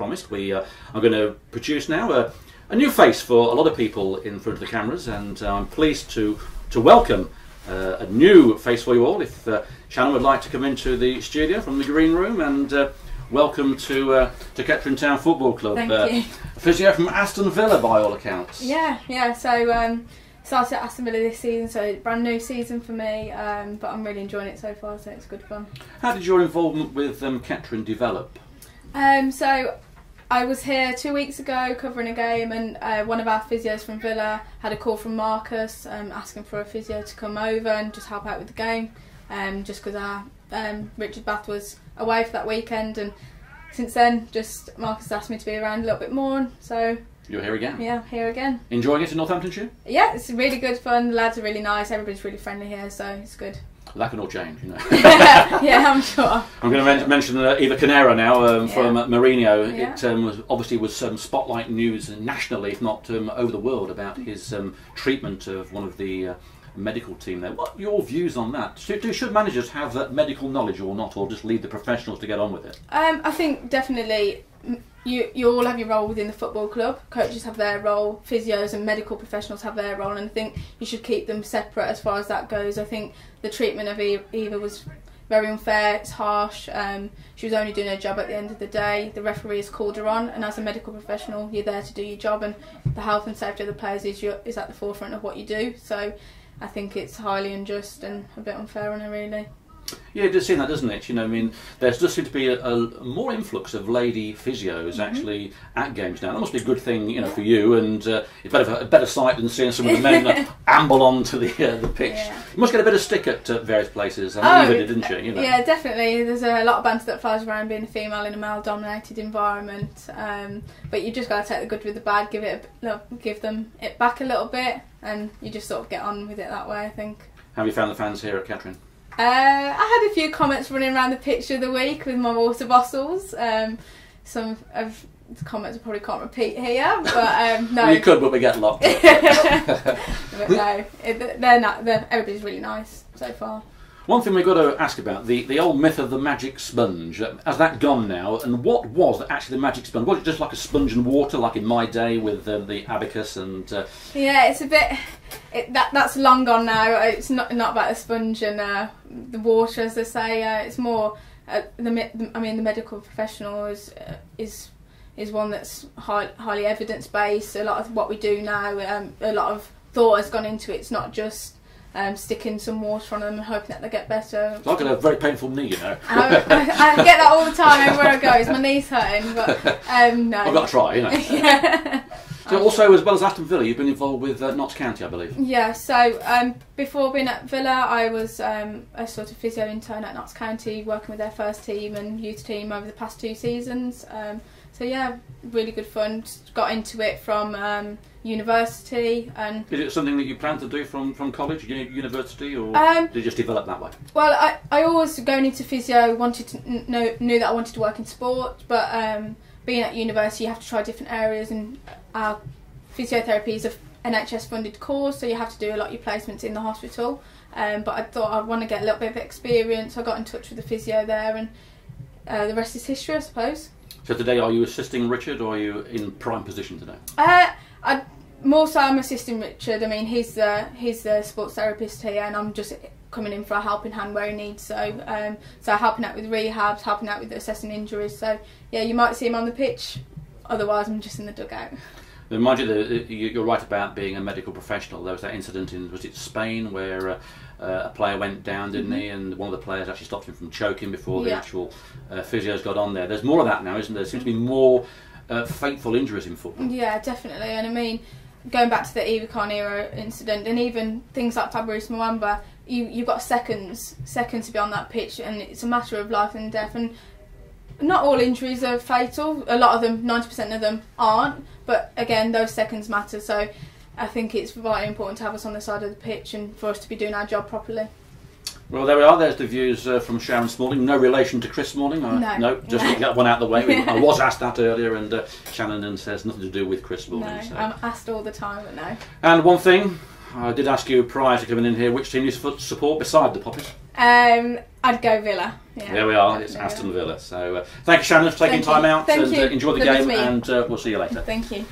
promised, we uh, are going to produce now a, a, new face for a lot of people in front of the cameras, and uh, I'm pleased to to welcome uh, a new face for you all. If uh, Shannon would like to come into the studio from the green room, and uh, welcome to uh, to Kettering Town Football Club. Thank you. Physio from Aston Villa, by all accounts. Yeah, yeah. So. Um, started at Aston Villa this season, so brand new season for me. Um, but I'm really enjoying it so far, so it's good fun. How did your involvement with um, Kettering develop? Um, so I was here two weeks ago covering a game, and uh, one of our physios from Villa had a call from Marcus um, asking for a physio to come over and just help out with the game. Um, just because our um, Richard Bath was away for that weekend, and since then, just Marcus asked me to be around a little bit more. So you're here again. Yeah, here again. Enjoying it in Northamptonshire? Yeah, it's really good fun. The lads are really nice. Everybody's really friendly here, so it's good. That can all change, you know. yeah, I'm sure. I'm going to mention uh, Eva Carneiro now um, yeah. from uh, Mourinho. Yeah. It um, was, obviously was some um, spotlight news nationally, if not um, over the world, about his um, treatment of one of the uh, medical team there. What are your views on that? Should, should managers have that medical knowledge or not, or just leave the professionals to get on with it? Um, I think definitely you you all have your role within the football club. Coaches have their role, physios and medical professionals have their role, and I think you should keep them separate as far as that goes. I think the treatment of Eva was very unfair. It's harsh. Um, she was only doing her job at the end of the day. The referee has called her on, and as a medical professional, you're there to do your job, and the health and safety of the players is your, is at the forefront of what you do. So, I think it's highly unjust and a bit unfair on her, really. Yeah, it does seem that, doesn't it? You know, I mean, there does seem to be a, a more influx of lady physios mm-hmm. actually at games now. That must be a good thing, you know, for you, and uh, it's better for, a better sight than seeing some of the men amble onto the uh, the pitch. Yeah. You must get a bit of stick at uh, various places. I oh, did, didn't you? you know? Yeah, definitely. There's a lot of banter that flies around being a female in a male-dominated environment, um, but you just got to take the good with the bad, give it, a, give them it back a little bit, and you just sort of get on with it that way. I think. Have you found the fans here at Kettering? Uh, I had a few comments running around the picture of the week with my water bottles. Um, some of the comments I probably can't repeat here, but um, no. you could, but we get locked. but no, it, they're not. They're, everybody's really nice so far. One thing we've got to ask about the, the old myth of the magic sponge. Has that gone now? And what was actually the magic sponge? Was it just like a sponge and water, like in my day with uh, the abacus and? Uh... Yeah, it's a bit. It, that that's long gone now. It's not not about the sponge and uh, the water, as they say. Uh, it's more uh, the, I mean, the medical professional is is is one that's high, highly evidence based. A lot of what we do now, um, a lot of thought has gone into it. It's not just um, sticking some water on them and hoping that they get better. I've got a very painful knee, you know. I, I, I, get that all the time everywhere I go. Is my knee's hurting, but um, no. I've got to try, you know. yeah. So also, as well as Aston Villa, you've been involved with uh, Notts County, I believe. Yeah. So um, before being at Villa, I was um, a sort of physio intern at Notts County, working with their first team and youth team over the past two seasons. Um, so yeah, really good fun. Just got into it from um, university and. Is it something that you plan to do from, from college, university, or um, did you just develop that way? Well, I, I always going into physio wanted to know knew that I wanted to work in sport, but um, being at university, you have to try different areas, and our physiotherapy is a NHS funded course, so you have to do a lot of your placements in the hospital. Um, but I thought I'd want to get a little bit of experience. I got in touch with the physio there, and uh, the rest is history, I suppose. So today, are you assisting Richard, or are you in prime position today? Uh, I more so I'm assisting Richard. I mean, he's the he's the sports therapist here, and I'm just coming in for a helping hand where he needs. So, um, so helping out with rehabs, helping out with assessing injuries. So, yeah, you might see him on the pitch. Otherwise, I'm just in the dugout. Mind you, the, you're right about being a medical professional. There was that incident in was it Spain where uh, uh, a player went down, didn't mm-hmm. he? And one of the players actually stopped him from choking before yeah. the actual uh, physios got on there. There's more of that now, isn't there? There seems to be more uh, fateful injuries in football. Yeah, definitely. And I mean, going back to the Eva Carneiro incident, and even things like Fabrice Muamba, you you've got seconds seconds to be on that pitch, and it's a matter of life and death. And not all injuries are fatal. A lot of them, ninety percent of them, aren't. But again, those seconds matter. So I think it's very important to have us on the side of the pitch and for us to be doing our job properly. Well, there we are. There's the views uh, from Shannon Smalling. No relation to Chris Smalling. no. No, just no. get one out of the way. I was asked that earlier, and uh, Shannon says nothing to do with Chris Smalling. No, so. I'm asked all the time, but no. And one thing, I did ask you prior to coming in here, which team you support beside the Poppies? Um, I'd go Villa. Yeah, There we are. It's Aston Villa. So uh, thank you, Shannon, for taking Thank you. time out Thank and uh, enjoy the to game. And uh, we'll see you later. Thank you.